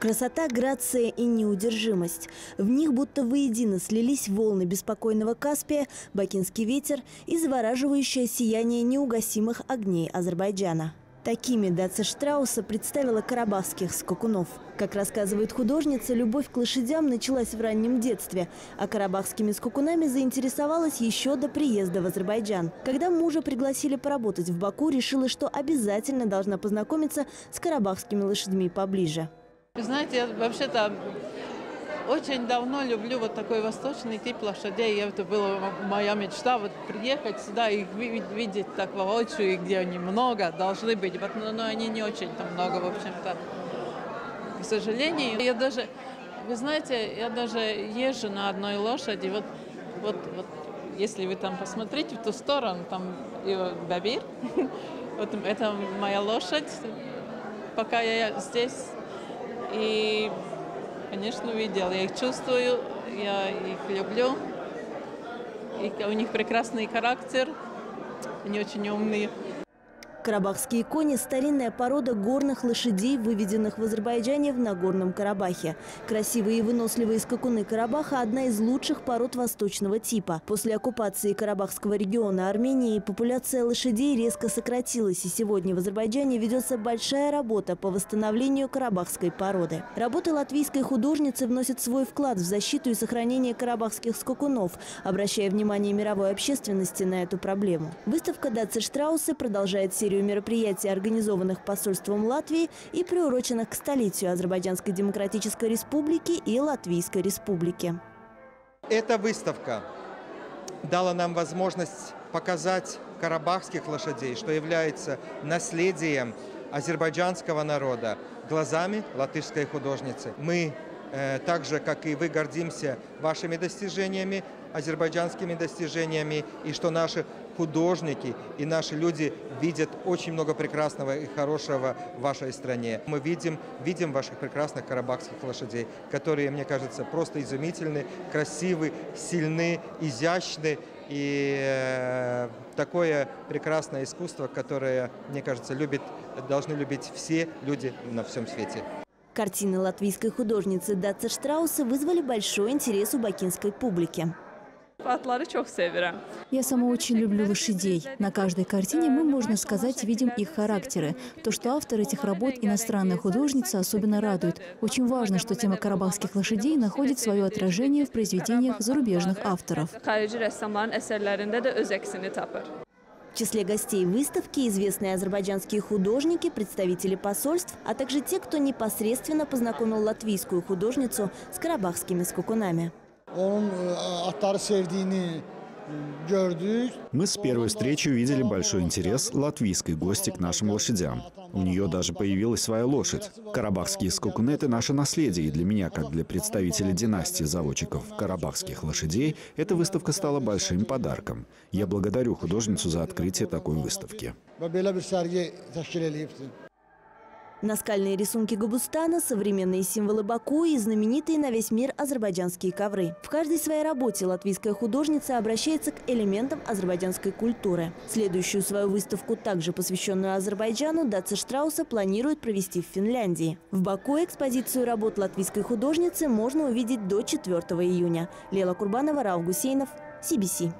Красота, грация и неудержимость. В них будто воедино слились волны беспокойного Каспия, бакинский ветер и завораживающее сияние неугасимых огней Азербайджана. Такими Даца Штрауса представила карабахских скакунов. Как рассказывает художница, любовь к лошадям началась в раннем детстве, а карабахскими скакунами заинтересовалась еще до приезда в Азербайджан. Когда мужа пригласили поработать в Баку, решила, что обязательно должна познакомиться с карабахскими лошадьми поближе. Вы знаете, я вообще-то очень давно люблю вот такой восточный тип лошадей. Это была моя мечта, вот приехать сюда и видеть так воочию, где они много должны быть. Вот, но они не очень там много, в общем-то, к сожалению. Я даже, вы знаете, я даже езжу на одной лошади. Вот, вот, вот если вы там посмотрите в ту сторону, там Бабир, вот это моя лошадь, пока я здесь и, конечно, видел. Я их чувствую, я их люблю. И у них прекрасный характер, они очень умные. Карабахские кони – старинная порода горных лошадей, выведенных в Азербайджане в Нагорном Карабахе. Красивые и выносливые скакуны Карабаха – одна из лучших пород восточного типа. После оккупации Карабахского региона Армении популяция лошадей резко сократилась, и сегодня в Азербайджане ведется большая работа по восстановлению карабахской породы. Работы латвийской художницы вносят свой вклад в защиту и сохранение карабахских скакунов, обращая внимание мировой общественности на эту проблему. Выставка Датцы Штрауса продолжает серию серию мероприятий, организованных посольством Латвии и приуроченных к столетию Азербайджанской Демократической Республики и Латвийской Республики. Эта выставка дала нам возможность показать карабахских лошадей, что является наследием азербайджанского народа, глазами латышской художницы. Мы так же, как и вы, гордимся вашими достижениями, азербайджанскими достижениями, и что наши художники и наши люди видят очень много прекрасного и хорошего в вашей стране. Мы видим, видим ваших прекрасных карабахских лошадей, которые, мне кажется, просто изумительны, красивы, сильны, изящны. И э, такое прекрасное искусство, которое, мне кажется, любит, должны любить все люди на всем свете. Картины латвийской художницы Датца Штрауса вызвали большой интерес у бакинской публики. Я сама очень люблю лошадей. На каждой картине мы, можно сказать, видим их характеры. То, что автор этих работ иностранная художница, особенно радует. Очень важно, что тема карабахских лошадей находит свое отражение в произведениях зарубежных авторов. В числе гостей выставки известные азербайджанские художники, представители посольств, а также те, кто непосредственно познакомил латвийскую художницу с карабахскими скакунами. onun atları sevdiğini Мы с первой встречи увидели большой интерес латвийской гости к нашим лошадям. У нее даже появилась своя лошадь. Карабахские скакуны – это наше наследие, и для меня, как для представителя династии заводчиков карабахских лошадей, эта выставка стала большим подарком. Я благодарю художницу за открытие такой выставки. Наскальные рисунки Габустана, современные символы Баку и знаменитые на весь мир азербайджанские ковры. В каждой своей работе латвийская художница обращается к элементам азербайджанской культуры. Следующую свою выставку, также посвященную Азербайджану, Датса Штрауса планирует провести в Финляндии. В Баку экспозицию работ латвийской художницы можно увидеть до 4 июня. Лела Курбанова, Рау Гусейнов, CBC.